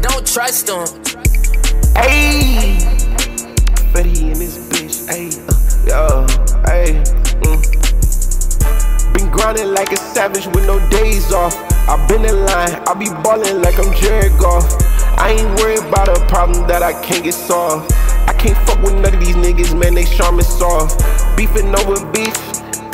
don't trust them. Ayy, he in this bitch, hey, uh, yo, hey. mm. Been grinding like a savage with no days off. I been in line, I be ballin' like I'm Jared Goff. I ain't worried about a problem that I can't get solved. I can't fuck with none of these niggas, man, they charm is soft. Beefing over beef,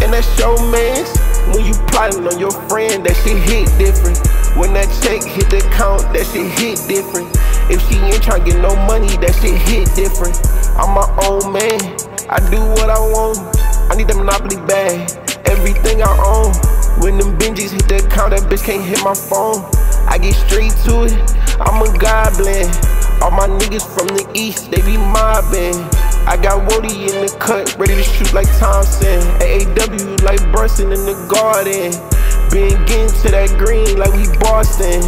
and that's your man's. When you plotting on your friend, that shit hit different. When that check hit the count, that shit hit different. If she ain't tryna get no money, that shit hit different. I'm my own man, I do what I want. I need the monopoly bag, everything I own. When them Benjis hit the count, that bitch can't hit my phone. I get straight to it, I'm a goblin. All my niggas from the east, they be mobbing. I got Wody in the cut, ready to shoot like Thompson. AAW like Brunson in the garden. Been getting to that green like we Boston.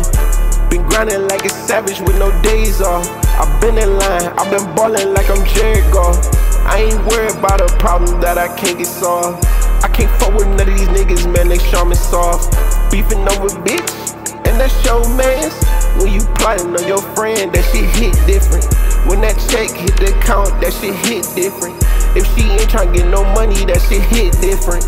Been grinding like a savage with no days off. i been in line, i been ballin' like I'm Goff. I ain't worried about a problem that I can't get solved. I can't fuck with none of these niggas, man, they is soft. Beefing over bitch, and that's your man's. When you plotting on your friend, that shit hit different. When that check hit the account, that shit hit different. If she ain't tryna get no money, that shit hit different.